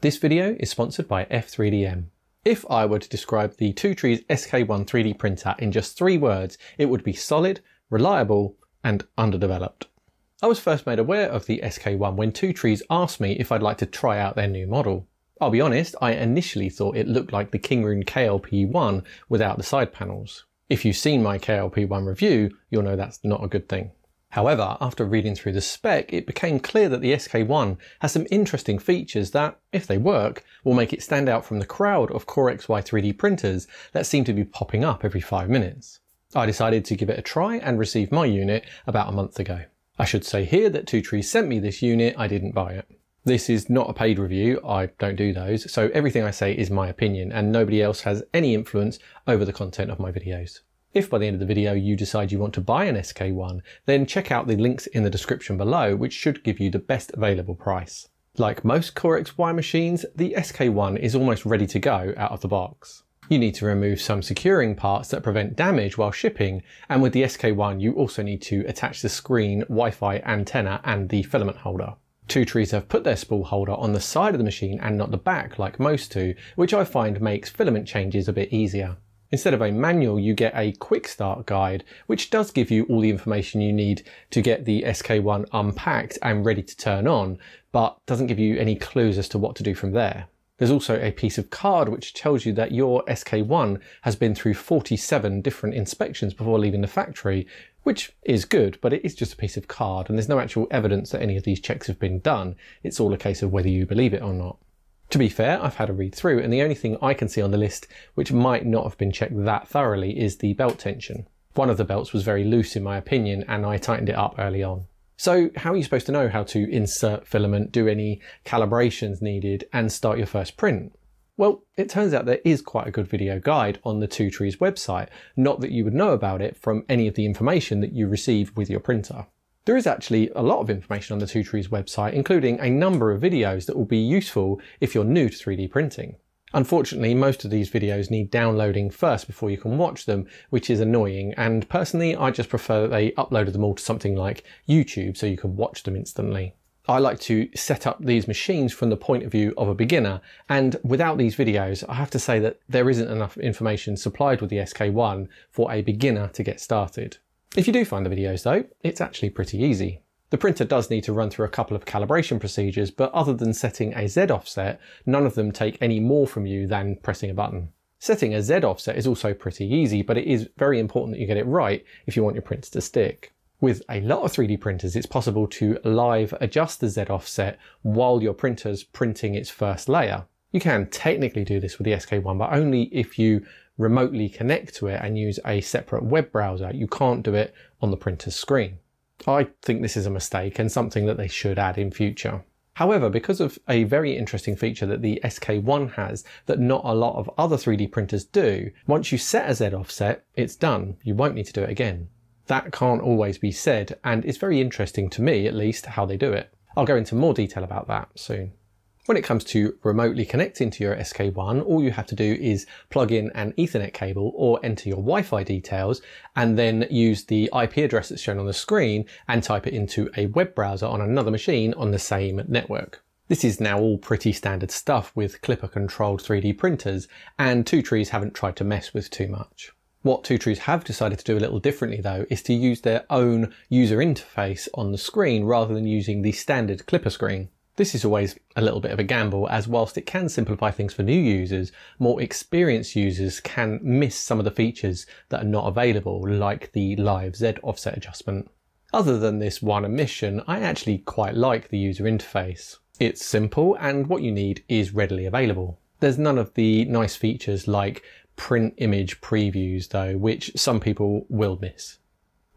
This video is sponsored by F3DM. If I were to describe the Two Trees SK1 3D printer in just three words, it would be solid, reliable, and underdeveloped. I was first made aware of the SK1 when Two Trees asked me if I'd like to try out their new model. I'll be honest, I initially thought it looked like the Kingroon KLP1 without the side panels. If you've seen my KLP1 review, you'll know that's not a good thing. However, after reading through the spec, it became clear that the SK1 has some interesting features that, if they work, will make it stand out from the crowd of Core XY 3D printers that seem to be popping up every 5 minutes. I decided to give it a try and received my unit about a month ago. I should say here that Two Trees sent me this unit, I didn't buy it. This is not a paid review, I don't do those, so everything I say is my opinion and nobody else has any influence over the content of my videos. If by the end of the video you decide you want to buy an SK1, then check out the links in the description below which should give you the best available price. Like most Core XY machines, the SK1 is almost ready to go out of the box. You need to remove some securing parts that prevent damage while shipping, and with the SK1 you also need to attach the screen, Wi-Fi antenna and the filament holder. Two Trees have put their spool holder on the side of the machine and not the back like most do, which I find makes filament changes a bit easier. Instead of a manual, you get a quick start guide, which does give you all the information you need to get the SK1 unpacked and ready to turn on, but doesn't give you any clues as to what to do from there. There's also a piece of card which tells you that your SK1 has been through 47 different inspections before leaving the factory, which is good, but it is just a piece of card and there's no actual evidence that any of these checks have been done. It's all a case of whether you believe it or not. To be fair, I've had a read through, and the only thing I can see on the list which might not have been checked that thoroughly is the belt tension. One of the belts was very loose in my opinion, and I tightened it up early on. So how are you supposed to know how to insert filament, do any calibrations needed, and start your first print? Well, it turns out there is quite a good video guide on the Two Trees website, not that you would know about it from any of the information that you receive with your printer. There is actually a lot of information on the Two Trees website, including a number of videos that will be useful if you're new to 3D printing. Unfortunately, most of these videos need downloading first before you can watch them, which is annoying, and personally I just prefer that they uploaded them all to something like YouTube so you can watch them instantly. I like to set up these machines from the point of view of a beginner, and without these videos, I have to say that there isn't enough information supplied with the SK1 for a beginner to get started. If you do find the videos though, it's actually pretty easy. The printer does need to run through a couple of calibration procedures, but other than setting a Z offset, none of them take any more from you than pressing a button. Setting a Z offset is also pretty easy, but it is very important that you get it right if you want your prints to stick. With a lot of 3D printers, it's possible to live adjust the Z offset while your printer's printing its first layer. You can technically do this with the SK1, but only if you remotely connect to it and use a separate web browser. You can't do it on the printer's screen. I think this is a mistake and something that they should add in future. However, because of a very interesting feature that the SK1 has that not a lot of other 3D printers do, once you set a Z offset, it's done. You won't need to do it again. That can't always be said, and it's very interesting to me, at least, how they do it. I'll go into more detail about that soon. When it comes to remotely connecting to your SK1, all you have to do is plug in an Ethernet cable or enter your Wi-Fi details and then use the IP address that's shown on the screen and type it into a web browser on another machine on the same network. This is now all pretty standard stuff with Klipper controlled 3D printers and Two Trees haven't tried to mess with too much. What Two Trees have decided to do a little differently though is to use their own user interface on the screen rather than using the standard Klipper screen. This is always a little bit of a gamble as whilst it can simplify things for new users, more experienced users can miss some of the features that are not available like the live Z offset adjustment. Other than this one omission, I actually quite like the user interface. It's simple and what you need is readily available. There's none of the nice features like print image previews though, which some people will miss.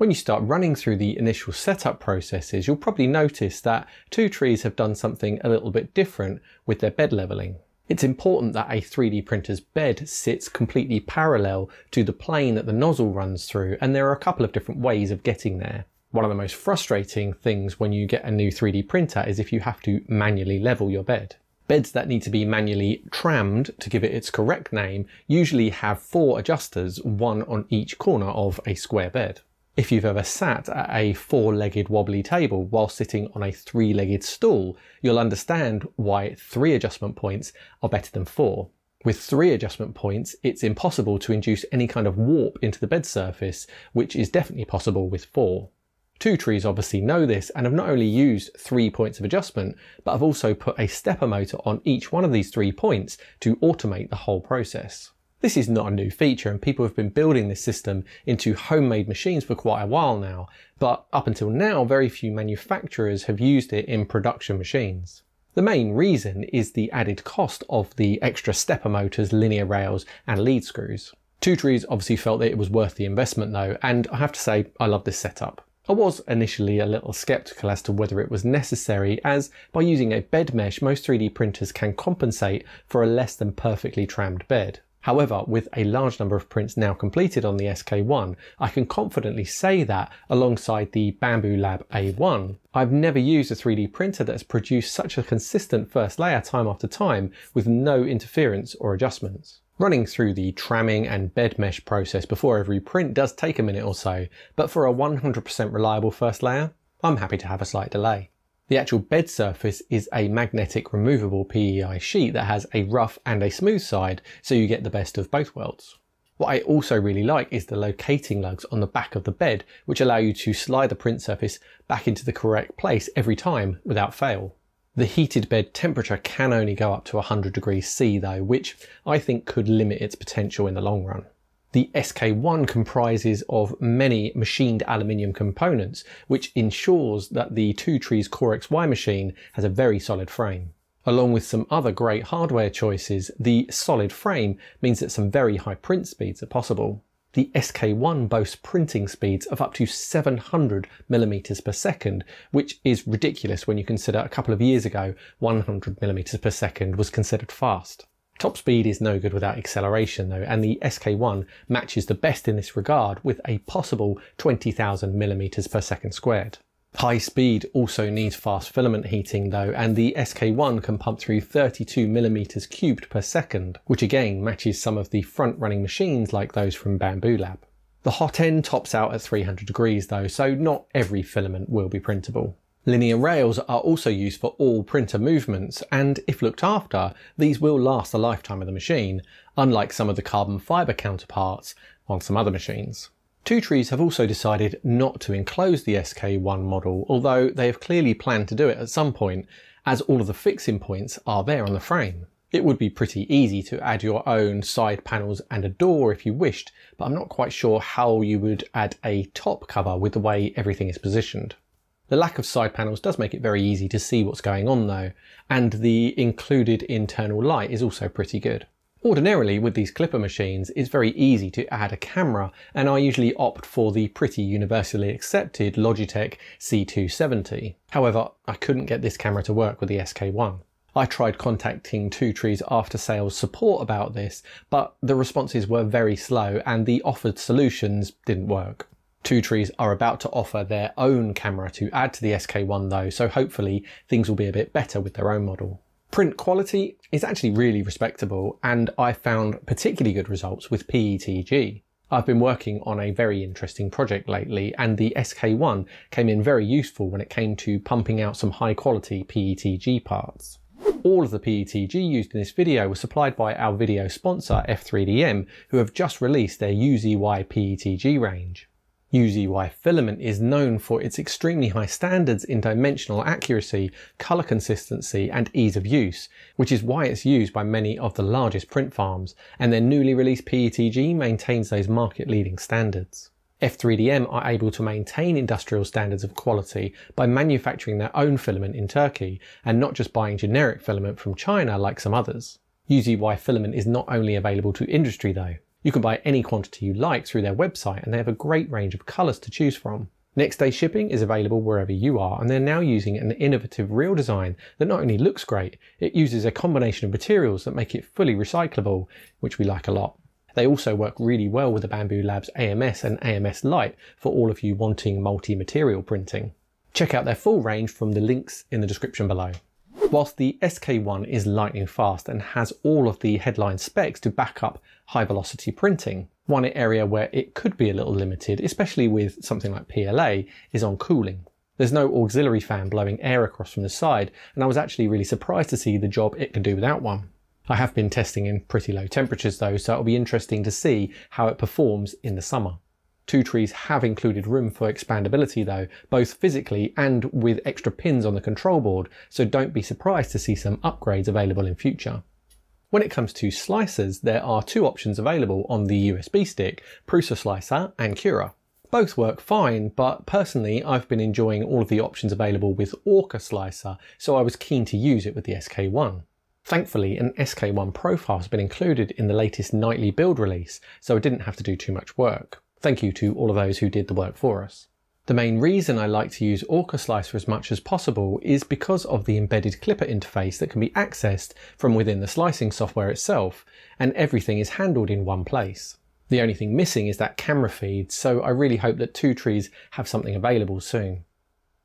When you start running through the initial setup processes, you'll probably notice that Two Trees have done something a little bit different with their bed leveling. It's important that a 3D printer's bed sits completely parallel to the plane that the nozzle runs through, and there are a couple of different ways of getting there. One of the most frustrating things when you get a new 3D printer is if you have to manually level your bed. Beds that need to be manually trammed to give it its correct name usually have four adjusters, one on each corner of a square bed. If you've ever sat at a four-legged wobbly table while sitting on a three-legged stool, you'll understand why three adjustment points are better than four. With three adjustment points, it's impossible to induce any kind of warp into the bed surface, which is definitely possible with four. Two Trees obviously know this and have not only used three points of adjustment, but have also put a stepper motor on each one of these three points to automate the whole process. This is not a new feature and people have been building this system into homemade machines for quite a while now, but up until now very few manufacturers have used it in production machines. The main reason is the added cost of the extra stepper motors, linear rails and lead screws. Two Trees obviously felt that it was worth the investment though, and I have to say I love this setup. I was initially a little skeptical as to whether it was necessary as by using a bed mesh most 3D printers can compensate for a less than perfectly trammed bed. However, with a large number of prints now completed on the SK1, I can confidently say that alongside the Bambu Lab A1, I've never used a 3D printer that has produced such a consistent first layer time after time with no interference or adjustments. Running through the tramming and bed mesh process before every print does take a minute or so, but for a 100% reliable first layer, I'm happy to have a slight delay. The actual bed surface is a magnetic removable PEI sheet that has a rough and a smooth side, so you get the best of both worlds. What I also really like is the locating lugs on the back of the bed, which allow you to slide the print surface back into the correct place every time without fail. The heated bed temperature can only go up to 100 degrees C though, which I think could limit its potential in the long run. The SK1 comprises of many machined aluminium components, which ensures that the Two Trees Core XY machine has a very solid frame. Along with some other great hardware choices, the solid frame means that some very high print speeds are possible. The SK1 boasts printing speeds of up to 700 millimeters per second, which is ridiculous when you consider a couple of years ago 100 millimeters per second was considered fast. Top speed is no good without acceleration though, and the SK1 matches the best in this regard with a possible 20,000 millimeters per second squared. High speed also needs fast filament heating though, and the SK1 can pump through 32 millimeters cubed per second, which again matches some of the front running machines like those from Bambu Lab. The hot end tops out at 300 degrees though, so not every filament will be printable. Linear rails are also used for all printer movements, and if looked after, these will last the lifetime of the machine, unlike some of the carbon fibre counterparts on some other machines. Two Trees have also decided not to enclose the SK1 model, although they have clearly planned to do it at some point, as all of the fixing points are there on the frame. It would be pretty easy to add your own side panels and a door if you wished, but I'm not quite sure how you would add a top cover with the way everything is positioned. The lack of side panels does make it very easy to see what's going on though, and the included internal light is also pretty good. Ordinarily with these Klipper machines it's very easy to add a camera and I usually opt for the pretty universally accepted Logitech C270. However, I couldn't get this camera to work with the SK1. I tried contacting Two Trees after sales support about this, but the responses were very slow and the offered solutions didn't work. Two Trees are about to offer their own camera to add to the SK1 though, so hopefully things will be a bit better with their own model. Print quality is actually really respectable and I found particularly good results with PETG. I've been working on a very interesting project lately and the SK1 came in very useful when it came to pumping out some high quality PETG parts. All of the PETG used in this video was supplied by our video sponsor F3DM who have just released their UZY PETG range. UZY filament is known for its extremely high standards in dimensional accuracy, colour consistency and ease of use, which is why it's used by many of the largest print farms, and their newly released PETG maintains those market leading standards. F3DM are able to maintain industrial standards of quality by manufacturing their own filament in Turkey and not just buying generic filament from China like some others. UZY filament is not only available to industry though, you can buy any quantity you like through their website and they have a great range of colours to choose from. Next day shipping is available wherever you are and they're now using an innovative reel design that not only looks great, it uses a combination of materials that make it fully recyclable, which we like a lot. They also work really well with the Bambu Labs AMS and AMS Lite for all of you wanting multi-material printing. Check out their full range from the links in the description below. Whilst the SK1 is lightning fast and has all of the headline specs to back up high velocity printing, One area where it could be a little limited, especially with something like PLA, is on cooling. There's no auxiliary fan blowing air across from the side, and I was actually really surprised to see the job it can do without one. I have been testing in pretty low temperatures though, so it'll be interesting to see how it performs in the summer. Two Trees have included room for expandability though, both physically and with extra pins on the control board, so don't be surprised to see some upgrades available in future. When it comes to slicers, there are two options available on the USB stick, Prusa Slicer and Cura. Both work fine, but personally I've been enjoying all of the options available with Orca Slicer, so I was keen to use it with the SK1. Thankfully, an SK1 profile has been included in the latest nightly build release, so I didn't have to do too much work. Thank you to all of those who did the work for us. The main reason I like to use Orca Slicer as much as possible is because of the embedded Klipper interface that can be accessed from within the slicing software itself, and everything is handled in one place. The only thing missing is that camera feed, so I really hope that Two Trees have something available soon.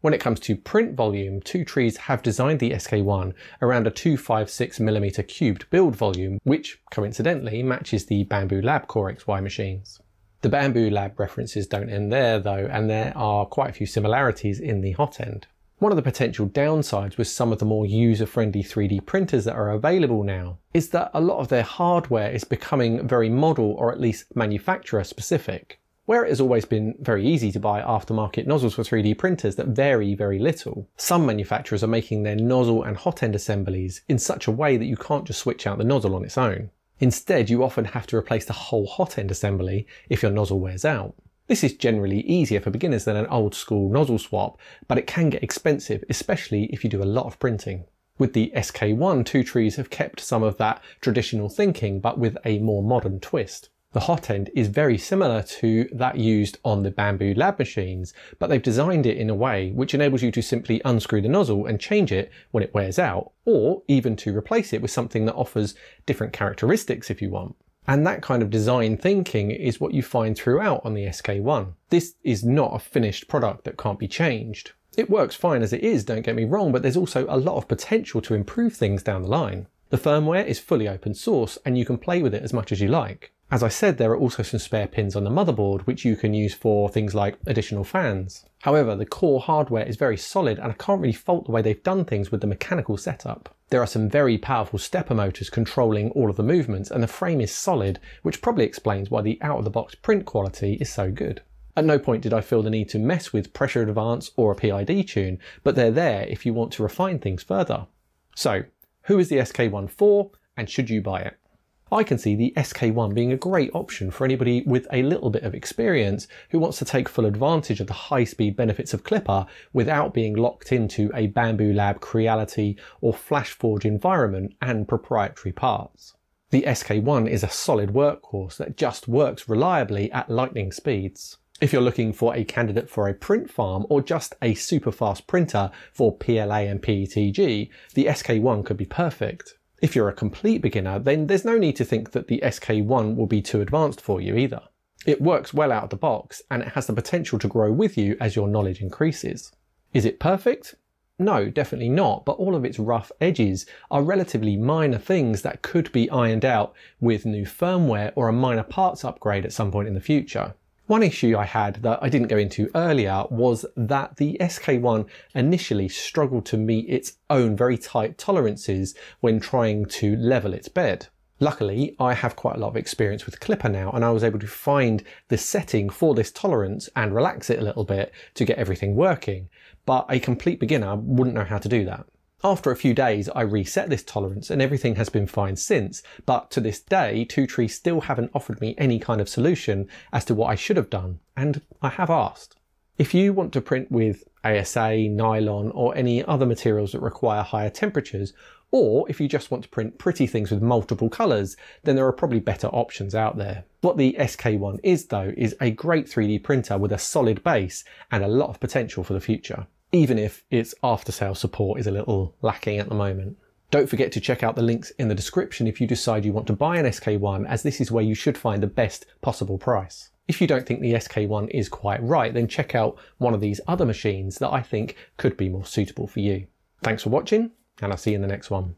When it comes to print volume, Two Trees have designed the SK1 around a 256mm cubed build volume, which coincidentally matches the Bambu Lab Core XY machines. The Bambu Lab references don't end there though, and there are quite a few similarities in the hot end. One of the potential downsides with some of the more user-friendly 3D printers that are available now is that a lot of their hardware is becoming very model or at least manufacturer specific. Where it has always been very easy to buy aftermarket nozzles for 3D printers that vary very little, some manufacturers are making their nozzle and hot end assemblies in such a way that you can't just switch out the nozzle on its own. Instead, you often have to replace the whole hot end assembly if your nozzle wears out. This is generally easier for beginners than an old school nozzle swap, but it can get expensive, especially if you do a lot of printing. With the SK1, Two Trees have kept some of that traditional thinking, but with a more modern twist. The hot end is very similar to that used on the Bambu Lab machines, but they've designed it in a way which enables you to simply unscrew the nozzle and change it when it wears out, or even to replace it with something that offers different characteristics if you want. And that kind of design thinking is what you find throughout on the SK1. This is not a finished product that can't be changed. It works fine as it is, don't get me wrong, but there's also a lot of potential to improve things down the line. The firmware is fully open source and you can play with it as much as you like. As I said, there are also some spare pins on the motherboard which you can use for things like additional fans. However, the core hardware is very solid and I can't really fault the way they've done things with the mechanical setup. There are some very powerful stepper motors controlling all of the movements and the frame is solid, which probably explains why the out-of-the-box print quality is so good. At no point did I feel the need to mess with pressure advance or a PID tune, but they're there if you want to refine things further. So, who is the SK1 for and should you buy it? I can see the SK1 being a great option for anybody with a little bit of experience who wants to take full advantage of the high-speed benefits of Klipper without being locked into a Bambu Lab Creality or FlashForge environment and proprietary parts. The SK1 is a solid workhorse that just works reliably at lightning speeds. If you're looking for a candidate for a print farm or just a super fast printer for PLA and PETG, the SK1 could be perfect. If you're a complete beginner, then there's no need to think that the SK1 will be too advanced for you either. It works well out of the box and it has the potential to grow with you as your knowledge increases. Is it perfect? No, definitely not, but all of its rough edges are relatively minor things that could be ironed out with new firmware or a minor parts upgrade at some point in the future. One issue I had that I didn't go into earlier was that the SK1 initially struggled to meet its own very tight tolerances when trying to level its bed. Luckily, I have quite a lot of experience with Klipper now and I was able to find the setting for this tolerance and relax it a little bit to get everything working, but a complete beginner wouldn't know how to do that. After a few days, I reset this tolerance and everything has been fine since, but to this day, Two Trees still haven't offered me any kind of solution as to what I should have done, and I have asked. If you want to print with ASA, nylon, or any other materials that require higher temperatures, or if you just want to print pretty things with multiple colours, then there are probably better options out there. What the SK1 is though, is a great 3D printer with a solid base and a lot of potential for the future even if its after sale support is a little lacking at the moment. Don't forget to check out the links in the description if you decide you want to buy an SK1 as this is where you should find the best possible price. If you don't think the SK1 is quite right, then check out one of these other machines that I think could be more suitable for you. Thanks for watching, and I'll see you in the next one.